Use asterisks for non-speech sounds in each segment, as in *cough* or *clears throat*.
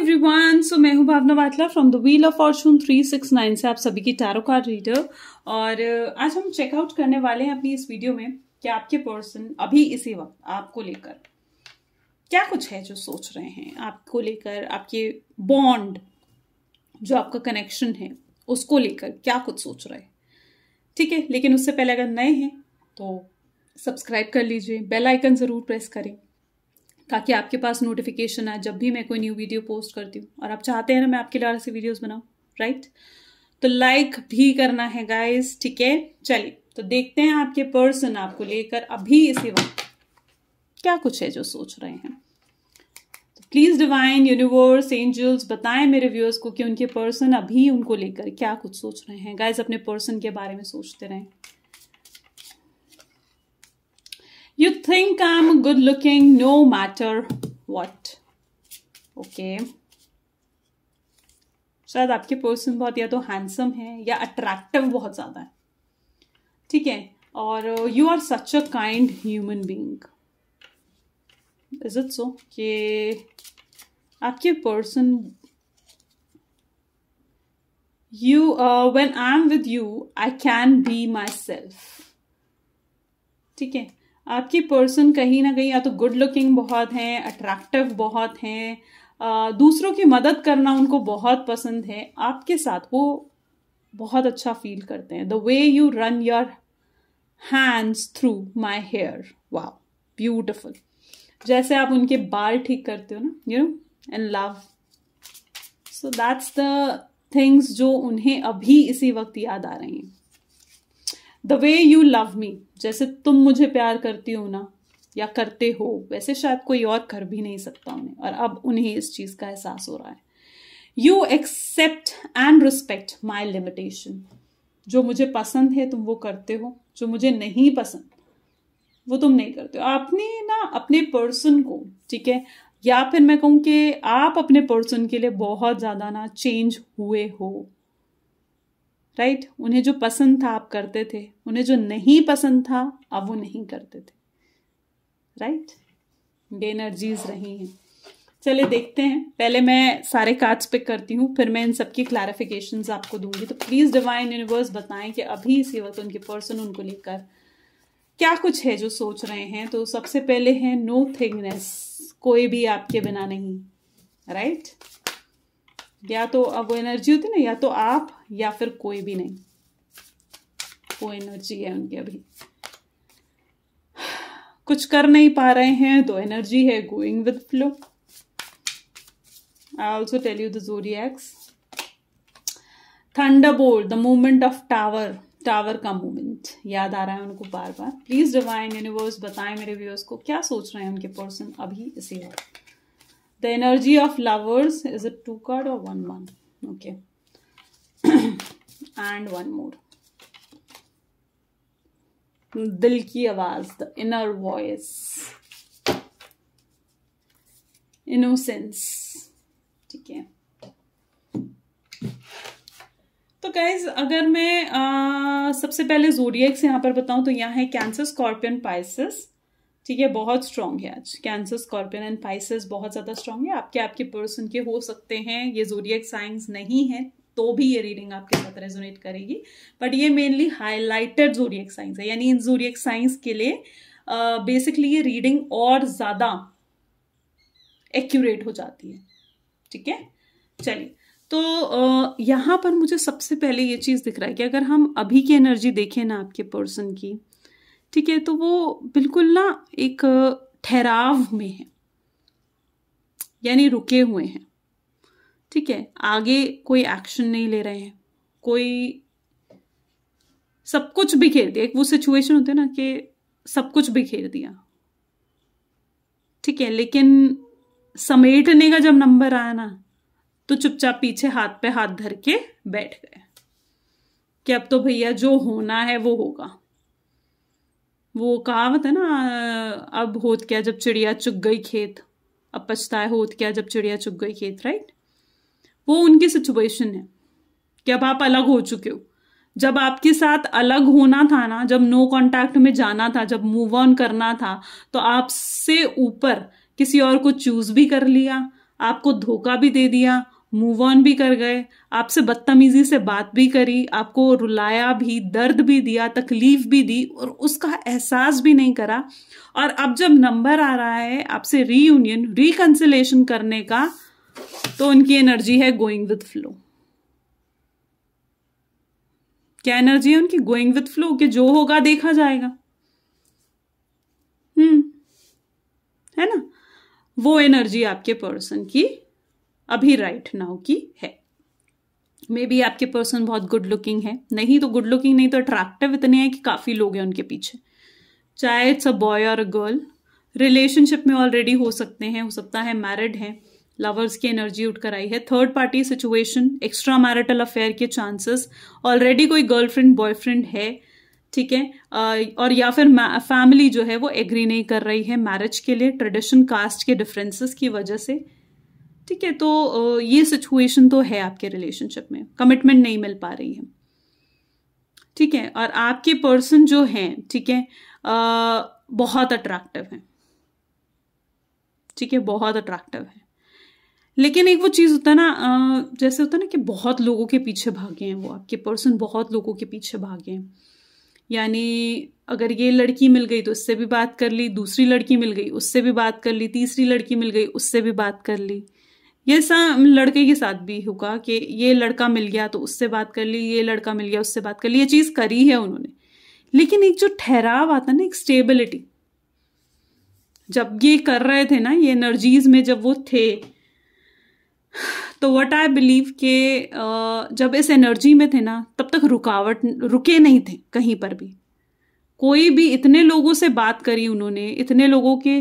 Everyone so मैं हूँ Bhavna Watla from the wheel of fortune 369 से आप सभी की टैरो कार्ड रीडर और आज हम चेकआउट करने वाले हैं अपनी इस वीडियो में कि आपके पर्सन अभी इसी वक्त आपको लेकर क्या कुछ है जो सोच रहे हैं। आपको लेकर आपके बॉन्ड जो आपका कनेक्शन है, उसको लेकर क्या कुछ सोच रहे हैं। ठीक है? लेकिन उससे पहले अगर नए हैं तो सब्सक्राइब कर लीजिए बेल आइकन ज़रूर प्रेस करें। ताकि आपके पास नोटिफिकेशन आए जब भी मैं कोई न्यू वीडियो पोस्ट करती हूँ। और आप चाहते हैं ना मैं आपके लिए ऐसे वीडियोस बनाऊँ राइट तो लाइक भी करना है गाइस ठीक है? चलिए तो देखते हैं आपके पर्सन आपको लेकर अभी इसी वक्त क्या कुछ है जो सोच रहे हैं। तो प्लीज़ डिवाइन यूनिवर्स एंजल्स बताएँ मेरे व्यूअर्स को कि उनके पर्सन अभी उनको लेकर क्या कुछ सोच रहे हैं। गाइज़ अपने पर्सन के बारे में सोचते रहें। You think I'm good looking no matter what. Okay. शायद आपके पर्सन बहुत या तो हैंडसम है या अट्रैक्टिव बहुत ज़्यादा है। ठीक है? और you are such a kind human being is it so कि आपके person you when I am with you I can be myself ठीक है? आपकी पर्सन कहीं ना कहीं या तो गुड लुकिंग बहुत हैं अट्रैक्टिव बहुत हैं दूसरों की मदद करना उनको बहुत पसंद है, आपके साथ वो बहुत अच्छा फील करते हैं। The way you run your hands through my hair वाह ब्यूटिफुल जैसे आप उनके बाल ठीक करते हो ना you know and love so that's the things जो उन्हें अभी इसी वक्त याद आ रही हैं। The way you love me जैसे तुम मुझे प्यार करती हो ना, या करते हो, वैसे शायद कोई और कर भी नहीं सकता उन्हें, और अब उन्हें इस चीज़ का एहसास हो रहा है। You accept and respect my limitation जो मुझे पसंद है, तुम वो करते हो, जो मुझे नहीं पसंद, वो तुम नहीं करते हो। आपने ना, अपने पर्सन को, ठीक है, या फिर मैं कहूँ कि आप अपने पर्सन के लिए बहुत ज़्यादा ना चेंज हुए हो। राइट उन्हें जो पसंद था आप करते थे, उन्हें जो नहीं पसंद था, अब वो नहीं करते थे। राइट एनर्जीज रही हैं। चलिए देखते हैं। पहले मैं सारे कार्ड्स पिक करती हूँ, फिर मैं इन सबकी क्लैरिफिकेशन आपको दूँगी। तो प्लीज़ डिवाइन यूनिवर्स बताएँ कि अभी इसी वक्त उनके पर्सन उनको लेकर क्या कुछ है जो सोच रहे हैं। तो सबसे पहले है नो थिंगनेस कोई भी आपके बिना नहीं। Right right? या तो अब वो एनर्जी होती ना, या तो आप या फिर कोई भी नहीं। वो एनर्जी है उनकी अभी। कुछ कर नहीं पा रहे हैं तो एनर्जी है going with flow I also tell you the thunder bolt the movement of tower tower का मूवमेंट याद आ रहा है उनको बार बार प्लीज़ डिवाइन यूनिवर्स बताएँ मेरे व्यूअर्स को। क्या सोच रहे हैं उनके पर्सन अभी इसी वक्त? The energy of lovers is it two card or one one? Okay. *clears throat* And one more. दिल की आवाज़ द इनर वॉइस इनोसेंस ठीक है। तो गाइज़ अगर मैं आ, सबसे पहले जोडियक्स यहाँ पर बताऊँ तो यहाँ है कैंसर स्कॉर्पियन पाइसिस ठीक है बहुत स्ट्रांग है आज। कैंसर स्कॉर्पियन एंड पाइसेस बहुत ज़्यादा स्ट्रांग है। आपके आपके पर्सन के हो सकते हैं ये जोरियक साइंस नहीं है तो भी ये रीडिंग आपके साथ रेजोनेट करेगी। बट ये मेनली हाईलाइटेड जोरियक साइंस है। यानी इन जोरियक साइंस के लिए बेसिकली ये रीडिंग और ज़्यादा एक्यूरेट हो जाती है। ठीक है? चलिए। तो uh, यहाँ पर मुझे सबसे पहले ये चीज़ दिख रहा है कि अगर हम अभी की एनर्जी देखें ना आपके पर्सन की ठीक है तो वो बिल्कुल ना एक ठहराव में है। यानी रुके हुए हैं। ठीक है, आगे कोई एक्शन नहीं ले रहे हैं। कोई सब कुछ बिखेर दिया। एक वो सिचुएशन होती है ना कि सब कुछ बिखेर दिया। ठीक है, लेकिन समेटने का जब नंबर आया ना तो चुपचाप पीछे हाथ पे हाथ धर के बैठ गए। कि अब तो भैया जो होना है वो होगा। वो कहावत है ना, अब होत क्या जब चिड़िया चुग गई खेत? अब पछताए होत क्या जब चिड़िया चुग गई खेत राइट वो उनकी सिचुएशन है। कि अब आप अलग हो चुके हो। जब आपके साथ अलग होना था ना, जब नो कांटेक्ट में जाना था, जब मूव ऑन करना था तो आपसे ऊपर किसी और को चूज़ भी कर लिया, आपको धोखा भी दे दिया मूव ऑन भी कर गए। आपसे बदतमीजी से बात भी करी, आपको रुलाया भी, दर्द भी दिया, तकलीफ़ भी दी और उसका एहसास भी नहीं करा। और अब जब नंबर आ रहा है आपसे रीयूनियन रिकन्सिलेशन करने का तो उनकी एनर्जी है गोइंग विथ फ्लो क्या एनर्जी है उनकी? गोइंग विथ फ्लो कि जो होगा देखा जाएगा। हम्म है ना? वो एनर्जी आपके पर्सन की अभी राइट नाउ की है। मे बी आपके पर्सन बहुत गुड लुकिंग है। नहीं तो गुड लुकिंग नहीं तो अट्रैक्टिव इतने हैं कि काफ़ी लोग हैं उनके पीछे। चाहे इट्स अ बॉय और अ गर्ल रिलेशनशिप में ऑलरेडी हो सकते हैं, हो सकता है मैरिड है। लवर्स की एनर्जी उठकर आई है। Third party situation extra marital affair के चांसेस ऑलरेडी कोई गर्लफ्रेंड बॉयफ्रेंड है, ठीक है? और या फिर फैमिली जो है वो एग्री नहीं कर रही है मैरिज के लिए। ट्रेडिशन कास्ट के डिफरेंसेस की वजह से। ठीक है तो ये सिचुएशन तो है आपके रिलेशनशिप में। कमिटमेंट नहीं मिल पा रही है। ठीक है, और आपके पर्सन जो हैं, ठीक है बहुत अट्रैक्टिव हैं। ठीक है, बहुत अट्रैक्टिव है। लेकिन एक वो चीज़ होता है ना जैसे होता है ना कि बहुत लोगों के पीछे भागे हैं वो, आपके पर्सन बहुत लोगों के पीछे भागे हैं। यानी अगर ये लड़की मिल गई तो उससे भी बात कर ली, दूसरी लड़की मिल गई, उससे भी बात कर ली, तीसरी लड़की मिल गई, उससे भी बात कर ली। ये सा लड़के के साथ भी होगा कि ये लड़का मिल गया तो उससे बात कर ली, ये लड़का मिल गया उससे बात कर ली, ये चीज़ करी है उन्होंने। लेकिन एक जो ठहराव आता ना, एक स्टेबिलिटी जब ये कर रहे थे ना, ये एनर्जीज में जब वो थे तो वट आई बिलीव के जब इस एनर्जी में थे ना, तब तक रुकावट, रुके नहीं थे कहीं पर भी। कोई भी इतने लोगों से बात करी उन्होंने, इतने लोगों के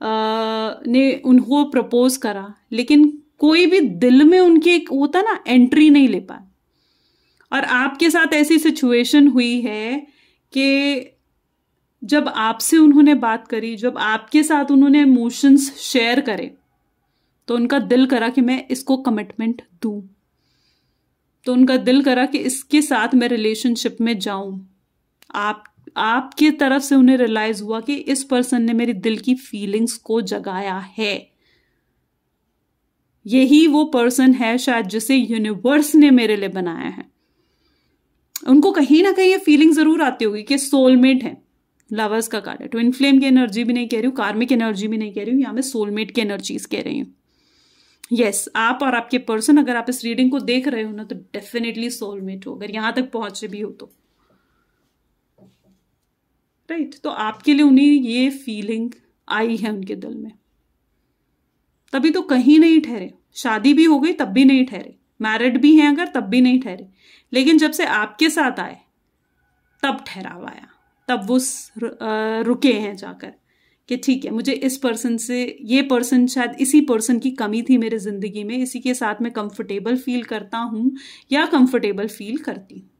ने उनको प्रपोज करा, लेकिन कोई भी दिल में उनके एक होता ना एंट्री नहीं ले पाए। और आपके साथ ऐसी सिचुएशन हुई है कि जब आपसे उन्होंने बात करी, जब आपके साथ उन्होंने इमोशंस शेयर करे तो उनका दिल करा कि मैं इसको कमिटमेंट दूँ। तो उनका दिल करा कि इसके साथ मैं रिलेशनशिप में जाऊँ। आप आपकी तरफ़ से उन्हें रियलाइज़ हुआ कि इस पर्सन ने मेरी दिल की फीलिंग्स को जगाया है। यही वो पर्सन है शायद जिसे यूनिवर्स ने मेरे लिए बनाया है। उनको कहीं ना कहीं ये फीलिंग ज़रूर आती होगी कि सोलमेट है। लवर्स का कार्ड है ट्विन फ्लेम की एनर्जी भी नहीं कह रही हूँ कार्मिक एनर्जी भी नहीं कह रही हूँ यहाँ मैं सोलमेट की एनर्जीज कह रही हूँ। यस yes, आप और आपके पर्सन अगर आप इस रीडिंग को देख रहे हो ना तो डेफिनेटली सोलमेट हो। अगर यहाँ तक पहुँचे भी हो तो। Right right? तो आपके लिए उन्हें ये फीलिंग आई है उनके दिल में। तभी तो कहीं नहीं ठहरे। शादी भी हो गई, तब भी नहीं ठहरे। मैरिड भी हैं अगर, तब भी नहीं ठहरे। लेकिन जब से आपके साथ आए, तब ठहराव आया। तब वो रुके हैं जाकर कि ठीक है, मुझे इस पर्सन से, ये पर्सन शायद इसी पर्सन की कमी थी मेरे ज़िंदगी में, इसी के साथ मैं कंफर्टेबल फील करता हूँ या कंफर्टेबल फील करती हूँ।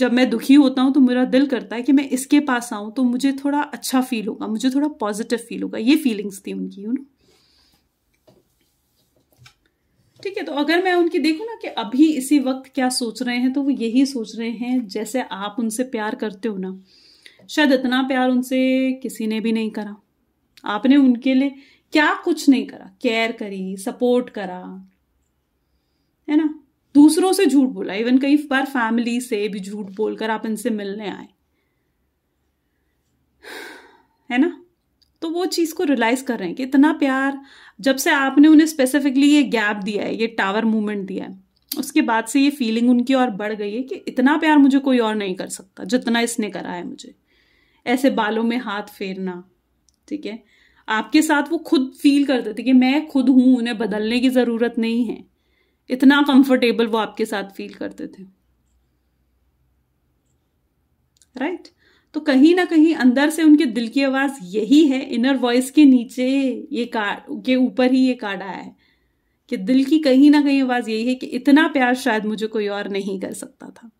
जब मैं दुखी होता हूँ तो मेरा दिल करता है कि मैं इसके पास आऊँ तो मुझे थोड़ा अच्छा फील होगा, मुझे थोड़ा पॉजिटिव फील होगा। ये फीलिंग्स थी उनकी यू नो ठीक है तो अगर मैं उनकी देखूँ ना कि अभी इसी वक्त क्या सोच रहे हैं तो वो यही सोच रहे हैं, जैसे आप उनसे प्यार करते हो ना। शायद इतना प्यार उनसे किसी ने भी नहीं करा। आपने उनके लिए क्या कुछ नहीं करा। केयर करी सपोर्ट करा, है ना? दूसरों से झूठ बोला इवन कई बार फैमिली से भी झूठ बोलकर आप इनसे मिलने आए। है ना? तो वो चीज़ को रियलाइज़ कर रहे हैं कि इतना प्यार, जब से आपने उन्हें स्पेसिफिकली ये गैप दिया है, ये टावर मूवमेंट दिया है, उसके बाद से ये फीलिंग उनकी और बढ़ गई है कि इतना प्यार मुझे कोई और नहीं कर सकता, जितना इसने करा है मुझे। ऐसे बालों में हाथ फेरना, ठीक है? आपके साथ वो खुद फील करते थे कि मैं खुद हूँ, उन्हें बदलने की ज़रूरत नहीं है। इतना कंफर्टेबल वो आपके साथ फील करते थे राइट right? तो कहीं ना कहीं अंदर से उनके दिल की आवाज़ यही है इनर वॉइस के नीचे ये कार्ड के ऊपर ही ये कार्ड आया है कि दिल की कहीं ना कहीं आवाज़ यही है कि इतना प्यार शायद मुझे कोई और नहीं कर सकता था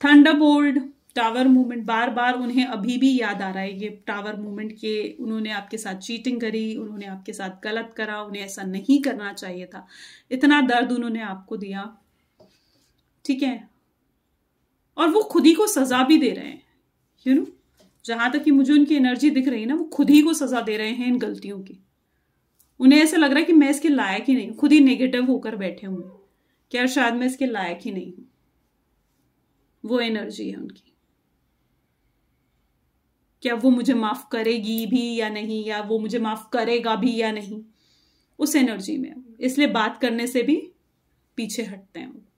थंडर बोल्ड टावर मूवमेंट बार बार उन्हें अभी भी याद आ रहा है। ये टावर मूवमेंट के उन्होंने आपके साथ चीटिंग करी, उन्होंने आपके साथ गलत करा, उन्हें ऐसा नहीं करना चाहिए था। इतना दर्द उन्होंने आपको दिया। ठीक है? और वो खुद ही को सजा भी दे रहे हैं यू नो जहाँ तक कि मुझे उनकी एनर्जी दिख रही है ना, वो खुद ही को सजा दे रहे हैं इन गलतियों की। उन्हें ऐसा लग रहा है कि मैं इसके लायक ही नहीं खुद ही नेगेटिव होकर बैठे हुए क्या शायद मैं इसके लायक ही नहीं हूँ? वो एनर्जी है उनकी। क्या वो मुझे माफ़ करेगी भी या नहीं, या वो मुझे माफ़ करेगा भी या नहीं? उस एनर्जी में इसलिए बात करने से भी पीछे हटते हैं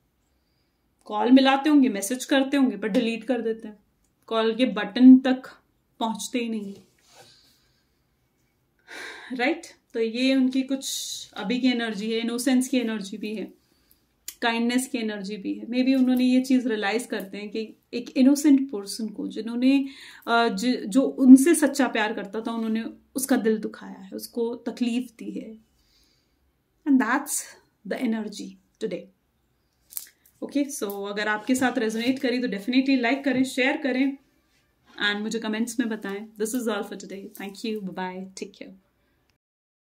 कॉल मिलाते होंगे मैसेज करते होंगे, पर डिलीट कर देते हैं। कॉल के बटन तक पहुँचते ही नहीं। Right right? तो ये उनकी कुछ अभी की एनर्जी है इनोसेंस की एनर्जी भी है। काइंडनेस की एनर्जी भी है। मे बी उन्होंने ये चीज़ रियलाइज़ करते हैं कि एक इनोसेंट पर्सन को जिन्होंने जो उनसे सच्चा प्यार करता था, उन्होंने उसका दिल दुखाया है, उसको तकलीफ़ दी है। And that's the energy today okay so अगर आपके साथ रेजोनेट करी तो डेफिनेटली लाइक करें शेयर करें। एंड मुझे कमेंट्स में बताएँ। This is all for today thank you bye take care